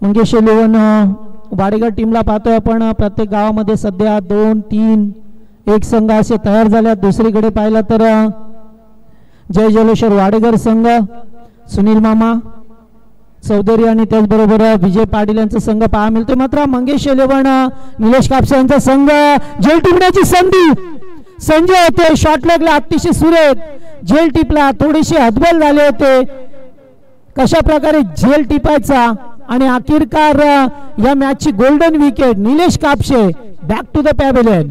मंगेश इलेव्हन वाडेगड टीमला पाहतोय आपण प्रत्येक गावामध्ये सध्या दोन तीन एक संघ असे तयार झाल्यात दुसरीकडे पाहिलं तर जय जलेश्वर वाडेकर संघ सुनील मामा चौधरी आणि त्याचबरोबर विजय पाटील यांचा संघ पाहा मिळतो मात्र मंगेश शेलेवण निलेश कापसे यांचा संघ जेल टिपण्याची संधी. संजय होते शॉट लागला अतिशय सुरेख. जेल टिपला थोडीशी हतबल झाले होते. कशा प्रकारे झेल टिपायचा आणि अखेरकार या मॅचची golden wicket Nilesh Kapse back to the pavilion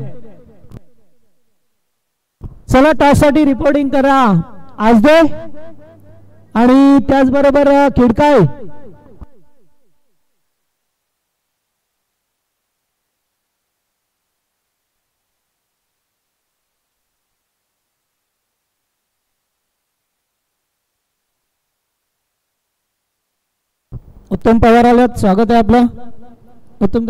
चला टॉससाठी रिपोर्टिंग करा. आज दे. आणि त्याचबरोबर खिडकाय उत्तम पवार आल्यात. स्वागत आहे आपलं. उत्तम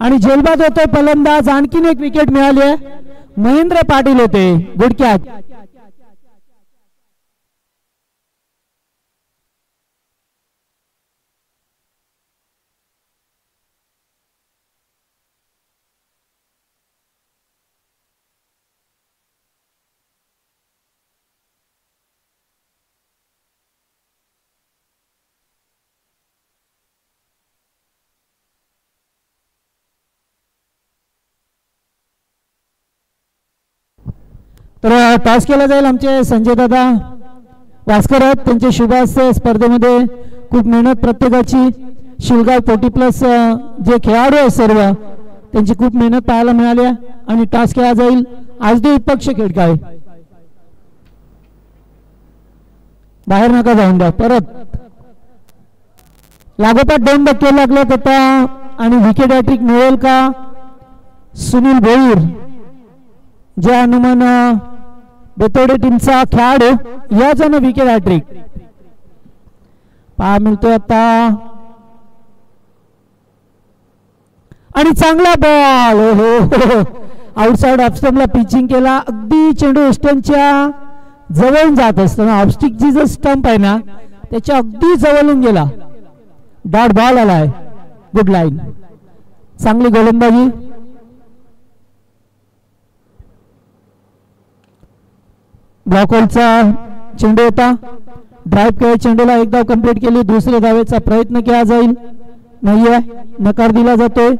आणि झेलबाद होतोय फलंदाज आणखीन एक विकेट मिळाली आहे. महेंद्र पाटील होते. गुडक्यात कॅच तर तास केला जाईल आमचे संजय दादा. वास्कर आहेत त्यांचे शुभास स्पर्धेमध्ये. खूप मेहनत प्रत्येकाची. शिलगाव फोर्टी प्लस जे खेळाडू आहेत सर्व त्यांची खूप मेहनत पाहायला मिळाली आणि टॉस केला जाईल. आज दे पक्ष खेळकाय बाहेर नका जाऊन द्या. परत. लागोपाठ दोन धक्के लागलेत आता. आणि विकेट हॅट्रिक मिळेल का? सुनील भोईर जे हनुमान बेतोडे टीमचा खेळाडू या जण विकेट हॅट्रिक पहा मिळतोय आता. आणि चांगला बॉल हो हो आउटसाइड ऑफस्टमला पिचिंग केला. अगदी चेंडू वेस्टर्नच्या जवळून जात असताना ऑफस्टिकची जो स्टंप आहे ना त्याच्या अगदी जवळून गेला. डॉट बॉल आलाय. गुड लाईन चांगली गोलंदाजी. ब्लॉकॉलचा चेंडू होता. ड्राईव्ह केला चेंडूला एक धाव कंप्लीट केली दुसऱ्या धावेचा प्रयत्न केला जाईल. नाहीये नकार दिला जातोय.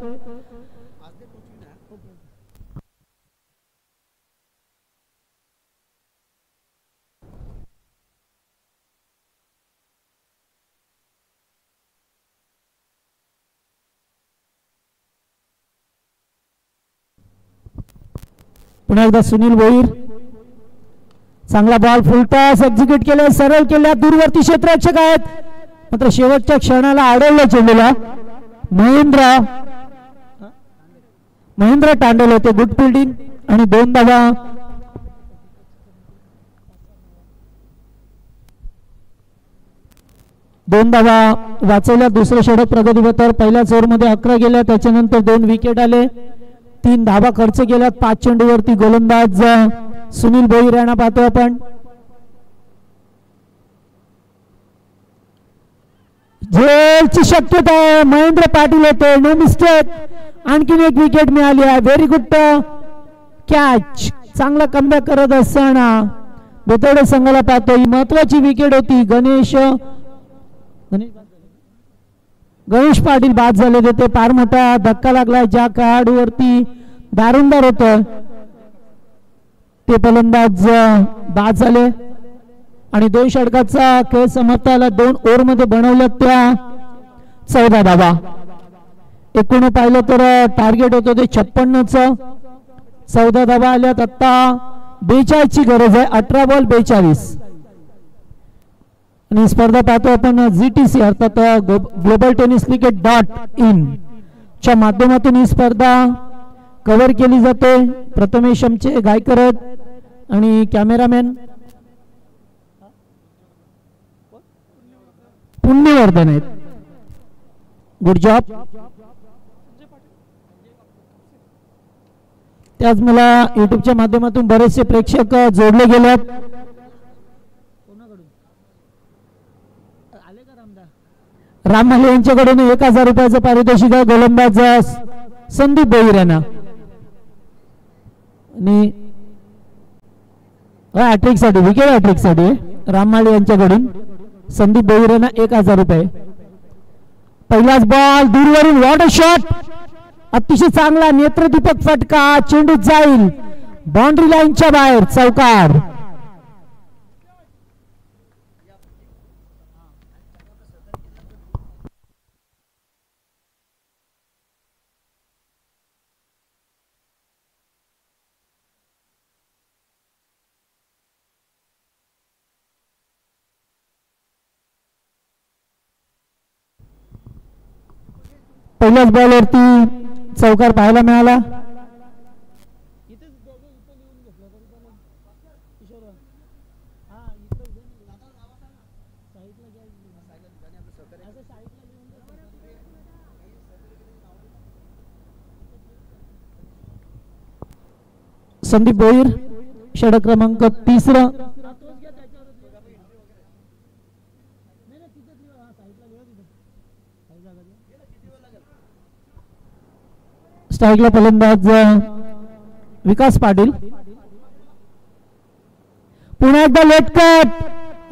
पुन्हा एकदा सुनील भोईर चांगला बॉल फुलटॉस एक्झिक्यूट केले सरळ केल्या दूरवरती क्षेत्ररक्षक आहेत. मात्र शेवटच्या क्षणाला आढळलं चेंडूला. महेंद्र महेंद्र टांडल होते गुड फिल्डिंग आणि दोन धावा दोन धावा वाचवल्या दुसरं षडक प्रगतीपथावर पहिल्याच ओव्हरमध्ये अकरा गेल्या त्याच्यानंतर दोन विकेट आले. तीन धावा खर्च केल्यात. पाच चेंडूवरती गोलंदाज. सुनील भोईर यांना पाहतो आपण. झेलची शक्यता आहे. महेंद्र पाटील येते नो मिस्टेक आणखीन एक विकेट मिळाली आहे. व्हेरी गुड कॅच चांगला कमबॅक करत असताना बेतोडे संघाला पाहतो ही महत्वाची विकेट होती. गणेश गणेश पाटील बाद झाले. होते फार मोठा धक्का लागला ज्या खेळाडूवरती दारुंदार होत. ते फलंदाज बाद झाले. आणि दोन षटकाचा खेळ समाप्ताला दोन ओव्हरमध्ये बनवल्या त्या चौदा धावा. एकूण पाहिलं तर टार्गेट होतं ते छप्पन्नच. चौदा धावा आल्यात आता बेचाळीसची गरज आहे अठरा बॉल बेचाळीस. आणि स्पर्धा पाहतो आपण जी टी सी अर्थात global tennis cricket dot in च्या माध्यमातून ही स्पर्धा कव्हर केली जाते. प्रथमेश आमचे गायकर आहेत. आणि कॅमेरामॅन? पुण्यवर्धन आहेत. गुड जॉब त्याच मला युट्यूबच्या माध्यमातून बरेचसे प्रेक्षक जोडले गेले राम माले यांच्याकडून एक हजार रुपयाचं पारितोषिक आहे. गोलंदाज संदीप भोईर यांना आणि हॅट्रिकसाठी विकेट हॅट्रिकसाठी राम माळे यांच्याकडून. संदीप भोईर एक हजार रुपये. पहिलाच बॉल दूरवरून. वॉट शॉट अतिशय चांगला नेत्रदीपक फटका. चेंडू जाईल. बाउंड्री लाईनच्या बाहेर. चौकार. पहिल्याच बॉलवरती चौकार पाहायला मिळाला. संदीप भोईर षटक क्रमांक तिसरं. स्ट्राईकला फलंदाज विकास पाटील. पुन्हा एकदा लेट कट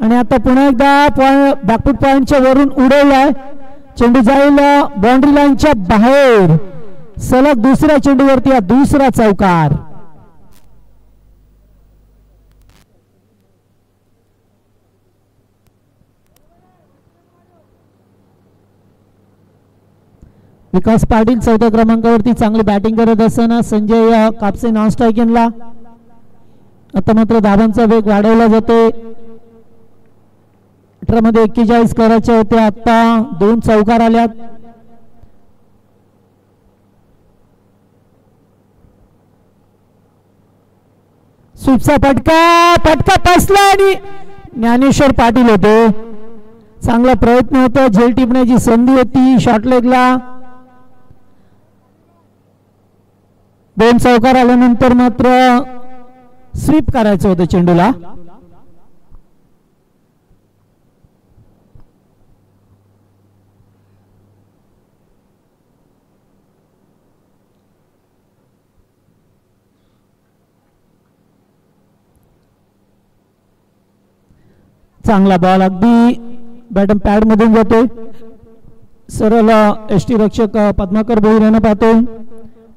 आणि आता पुन्हा एकदा बॅकफूट पॉइंटच्या वरून उडवलाय. चेंडू जाईल बाउंड्री लाईनच्या बाहेर. सलग दुसऱ्या चेंडूवरती हा दुसरा चौकार. विकास पाटील चौथ्या क्रमांकावरती चांगली बॅटिंग करत असताना संजय कापसे नॉन स्ट्रायकिंगला आता मात्र धावांचा वेग वाढवला जातोय. मध्ये एक्केचाळीस करायच्या होत्या आता दोन चौकार आल्यात. सुपसा फटका फटका बसला आणि ज्ञानेश्वर पाटील होते. चांगला प्रयत्न होता झेल टिपण्याची संधी होती शॉर्ट लेगला दोन चौकार आल्यानंतर मात्र स्वीप करायचं होतं चेंडूला. चांगला बॉल अगदी बॅटम पॅड मधून जातोय. सरळ एस टी रक्षक पद्माकर भोईर यांना पाहतोय.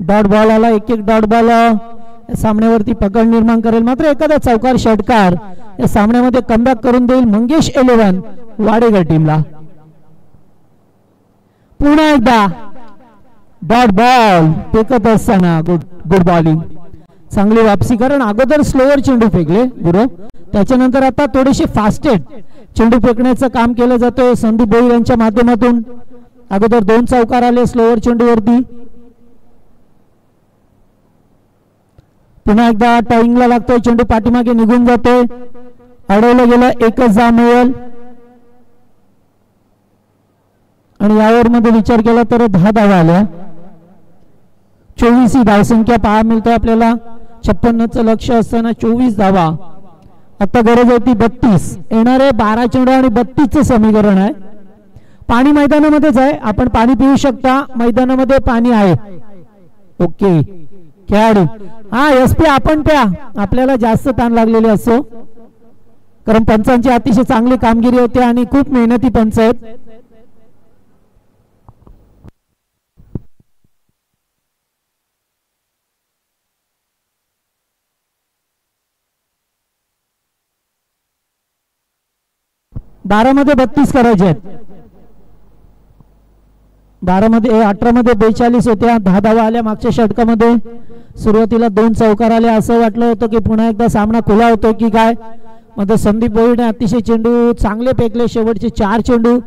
डॉट बॉल आला एक एक डॉट बॉल सामन्यावरती पकड निर्माण करेल. मात्र एखादा चौकार षटकार या सामन्यामध्ये कमबॅक करून देईल मंगेश इलेव्हन वाडेकर टीमला. पुन्हा एकदा डॉट बॉल फेकत असताना गुड गुड बॉलिंग. चांगली वापसी कारण अगोदर स्लोअर चेंडू फेकले गुरु. त्याच्यानंतर आता थोडेसे फास्टेड चेंडू फेकण्याचं काम केलं जातं संदीप भोईर यांच्या माध्यमातून. अगोदर दोन चौकार आले स्लोअर चेंडूवरती. पुन्हा एकदा टाईंगला लागतोय चेंडू पाठीमागे निघून जातोय. अडवलं गेलं एकच जा मिळेल. आणि यावर मध्ये विचार केला तर दहा धावा आल्या. चोवीस ही धावसंख्या पहा मिळते आपल्याला. छप्पन्नचं लक्ष असताना चोवीस धावा. आता गरज होती बत्तीस. येणारे बारा चेंडू आणि बत्तीसचं समीकरण आहे. पाणी मैदानामध्येच आहे. आपण पाणी पिऊ शकता. मैदानामध्ये पाणी आहे. ओके. खेळाडू. हा एस पी आपण प्या. आपल्याला जास्त ताण लागलेले असो. कारण पंचांची अतिशय चांगली कामगिरी होते आणि खूप मेहनती पंच आहेत. बारा मध्ये बत्तीस करायचे आहेत. बारा मध्ये अठरा मध्ये बेचाळीस होत्या. दहा धावा आल्या मागच्या षटकामध्ये. सुरुवातीला दोन चौकार आले. असं वाटलं होतं की पुन्हा एकदा सामना खुला होतो की काय? मध्ये संदीप बोईने अतिशय चेंडू चांगले फेकले. शेवटचे चार चेंडू.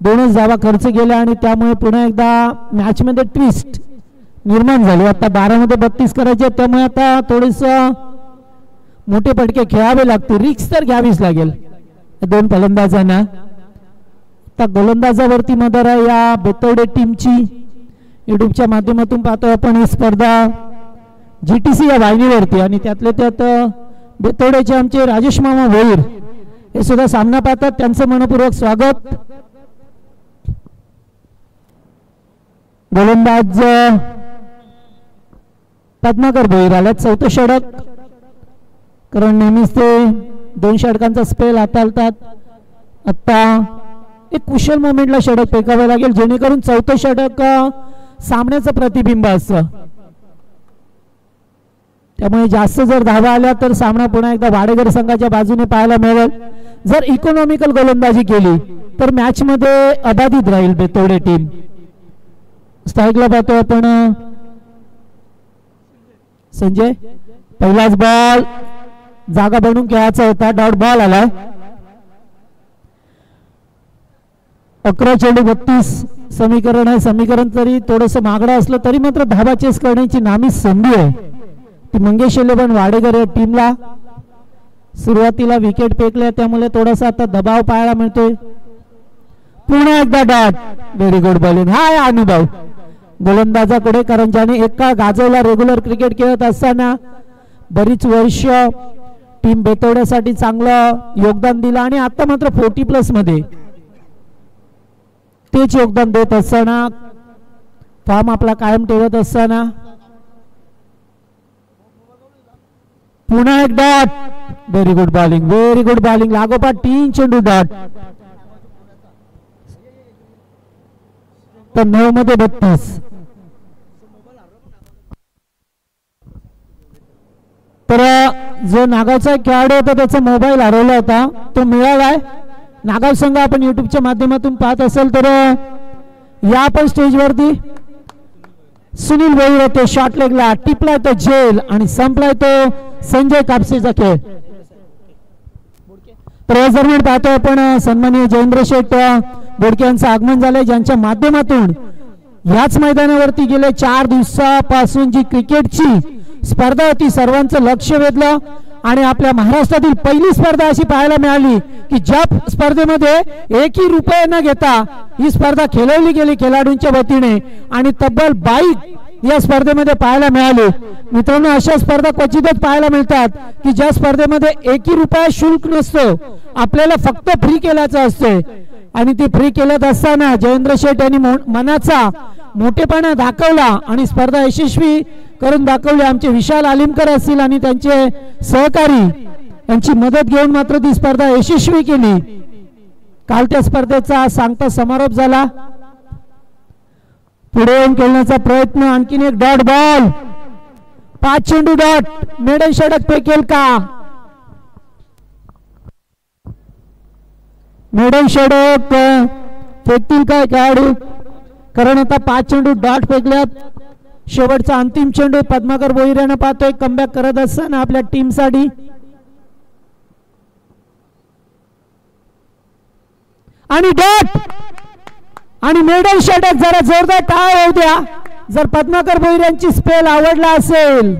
दोनच जावा खर्च गेला आणि त्यामुळे पुन्हा एकदा मॅचमध्ये ट्विस्ट निर्माण झाली. आता बारामध्ये बत्तीस करायचे त्यामुळे आता थोडंसं मोठे पटके खेळावे लागतील. रिक्स तर घ्यावीच लागेल. दोन फलंदाजांना. आता गोलंदाजावरती मदर आहे या बेतवडे टीमची युट्यूबच्या माध्यमातून पाहतोय आपण ही स्पर्धा जी टी सी या वाहिनीवरती आणि त्यातले त्यात अ, बेतवड्याचे आमचे राजेश मामा भोईर हे सुद्धा सामना पाहतात. त्यांचं मनपूर्वक स्वागत. गोलंदाज पद्माकर भोईर आल्यात चौथं षडक. कारण नेहमीच ते दोन षडकांचा स्पेल हाताळतात. आता एक कुशल मोमेंटला षडक फेकावं लागेल जेणेकरून चौथं षडक सामन्याचं प्रतिबिंब असतं. त्यामुळे जास्त जर धावा आल्या तर सामना पुन्हा एकदा वाडेगर संघाच्या बाजूने पाहायला मिळेल. जर इकॉनॉमिकल गोलंदाजी केली तर मॅच मध्ये अबाधित राहील बेतोडे टीम स्ट्राईकला पाहतो आपण संजय. पहिलाच बॉल जागा बनवून खेळायचा होता. डॉट बॉल आलाय. अकरा चेंडू बत्तीस समीकरण आहे. समीकरण तरी थोडस मागडं असलं तरी मात्र धाबा चेस करण्याची नामी संधी आहे. ती मंगेश शेलेबन वाडेकर या टीमला सुरुवातीला विकेट फेकल्या. त्यामुळे थोडासा आता दबाव पाहायला मिळतोय. पुन्हा एकदा डॉट व्हेरी गुड बॉलिंग हा आहे अनुभव. गोलंदाजाकडे कारण ज्याने एक काळ गाजवला रेग्युलर क्रिकेट खेळत असताना. बरीच वर्ष टीम बेतवण्यासाठी चांगलं योगदान दिलं आणि आता मात्र फोर्टी प्लसमध्ये. तेच योगदान देत असताना फॉर्म आपला कायम ठेवत असताना पुन्हा एक dot very good bowling very good bowling लागोपाठ तीन चेंडू डॉट तर नऊ मध्ये बत्तीस. तर जो नागाचा खेळाडू होता त्याचा मोबाईल हरवला होता तो मिळालाय. नागाव संघ आपण युट्यूबच्या माध्यमातून पाहत असेल तर या पण स्टेजवरती सुनील भोईर होते शॉर्ट लेगला टिपलाय तो झेल आणि संपलाय तो संजय कापसेचा खेळ. तर दरम्यान पाहतो आपण अ, सन्माननीय जयेंद्र शेठ बोडके यांचं आगमन झालंय ज्यांच्या माध्यमातून याच मैदानावरती गेले चार दिवसापासून जी क्रिकेटची स्पर्धा होती सर्वांचं लक्ष वेधलं. आणि आपल्या महाराष्ट्रातील पहिली स्पर्धा अशी पाहायला मिळाली की ज्या स्पर्धेमध्ये एकही रुपये न घेता ही स्पर्धा खेळवली गेली खेळाडूंच्या वतीने आणि तब्बल बाईक या स्पर्धेमध्ये पाहायला मिळाली. मित्रांनो अशा स्पर्धा क्वचितच पाहायला मिळतात की ज्या स्पर्धेमध्ये एकही रुपया शुल्क नसतो आपल्याला फक्त फ्री केल्याचं असते. आणि ती फ्री केल्यात असताना जयेंद्र शेठ यांनी मो- मनाचा मोठेपणा दाखवला आणि स्पर्धा यशस्वी करून दाखवली. आमचे विशाल आलिमकर असतील आणि त्यांचे सहकारी यांची मदत घेऊन मात्र ती स्पर्धा यशस्वी केली. काल त्या स्पर्धेचा सांगता समारोप झाला. पुढे येऊन खेळण्याचा प्रयत्न. आणखीन एक डॉट बॉल. पाच चेंडू डॉट. मेडन षडक फेकेल का? मेडन षडक फेकतील काय खेळाडू? कारण आता पाच चेंडू डॉट फेकल्यात. शेवटचा अंतिम चेंडू पद्माकर बोईऱ्यानं पाहतोय. कमबॅक करत असताना आपल्या टीमसाठी आणि डॉट! आणि मेडल षटक जरा जोरदार टाळ होऊ द्या. जर पद्माकर भोईर स्पेल आवडला असेल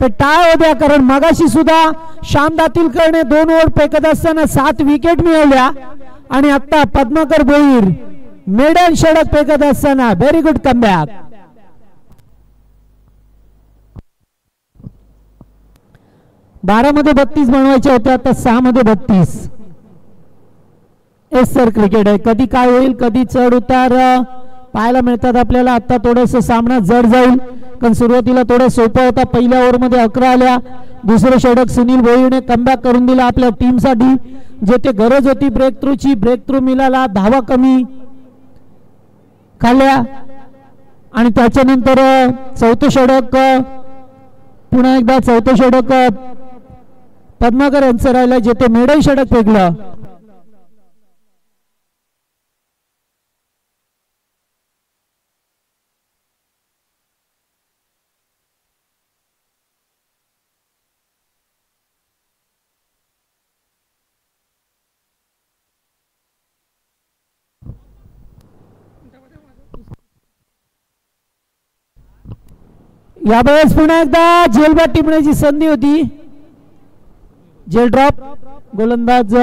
तर टाळ होऊ द्या. कारण मगाशी सुद्धा श्याम दातीलकरने दोन ओव्हर फेकत असताना सात विकेट मिळवल्या. आणि आता पद्माकर भोईर मेडल षटक फेकत असताना व्हेरी गुड कमबॅक बारा मध्ये बत्तीस बनवायचे होते आता सहा मध्ये बत्तीस. एस सर क्रिकेट आहे. कधी काय होईल कधी चढ उतार पाहायला मिळतात आपल्याला. आता थोडस सामना जड जाईल. कारण सुरुवातीला थोडा सोपा होता. पहिल्या ओव्हरमध्ये अकरा आल्या. दुसरं षटक सुनील भोईने कमबॅक करून दिला आपल्या टीमसाठी जे ते गरज होती ब्रेक थ्रूची ब्रेक थ्रू मिळाला धावा कमी. खाल्ल्या आणि त्याच्यानंतर चौथं षटक पुन्हा एकदा चौथं षटक पद्माकर यांचं राहिला जेथे मेडई मेडल षटक फेकलं. यावेळेस पुन्हा एकदा जेलबाट टिपण्याची संधी होती. जेल ड्रॉप गोलंदाज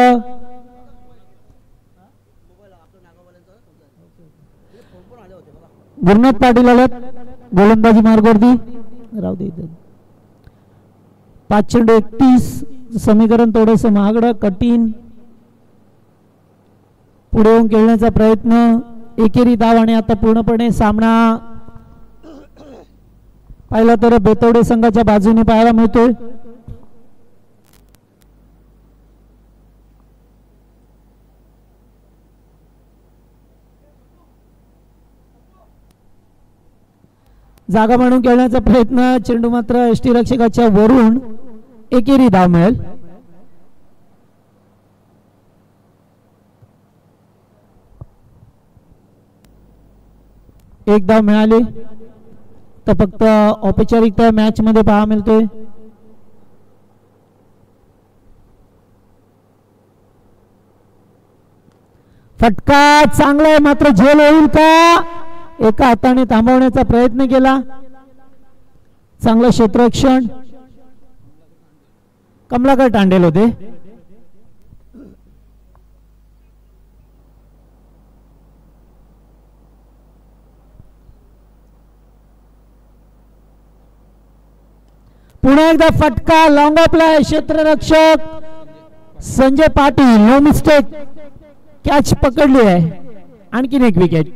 गुरुनाथ पाटील आल्यात गोलंदाजी मार्गवरती. राहू दे पाच चेंडू एकतीस समीकरण थोडस महागडं कठीण. पुढे येऊन खेळण्याचा प्रयत्न. एकेरी धाव आणि आता पूर्णपणे सामना. पाहिला तर बेतवडे संघाच्या बाजूने पाहायला मिळतोय. जागा म्हणून खेळण्याचा प्रयत्न चेंडू मात्र एसटी रक्षकाच्या वरून एकेरी धाव मिळेल. एक धाव मिळाली. तर फक्त औपचारिकता मॅच मध्ये पहा मिळतोय फटका चांगला आहे मात्र झेल होईल का? एका हाताने थांबवण्याचा प्रयत्न केला. चांगलं क्षेत्ररक्षण. कमलाकर टांडेल होते. पुन्हा एकदा फटका लॉंग ऑफला क्षेत्ररक्षक Sanjay Patil no mistake catch पकडली आहे. आणखीन एक विकेट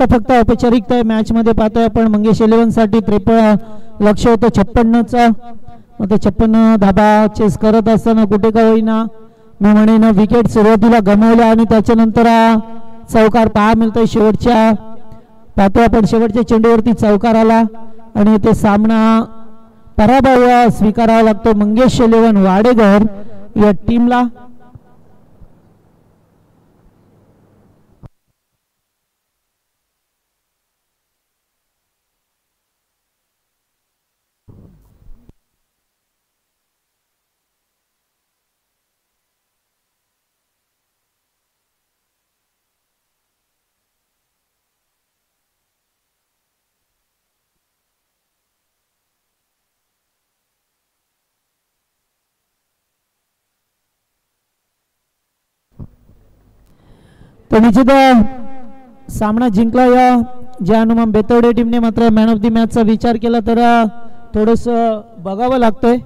आता फक्त औपचारिकता मॅच मध्ये पाहतोय आपण मंगेश इलेव्हनसाठी त्रेपन्न लक्ष होतं छप्पन्नचा. मग ते छप्पन्न धाबा चेस करत असताना कुठे का होईना. मी म्हणेन विकेट सुरुवातीला गमावल्या आणि त्याच्यानंतर चौकार पहा मिळतोय शेवटच्या. पाहतोय आपण शेवटच्या चेंडूवरती चौकार आला आणि ते सामना पराभव स्वीकारावा लागतो. मंगेश इलेव्हन वाडेघर या टीमला तर सामना जिंकला या ज्या हनुमान बेतवडे टीमने मात्र मॅन ऑफ दी मॅचचा विचार केला तर थोडस बघावं लागतंय.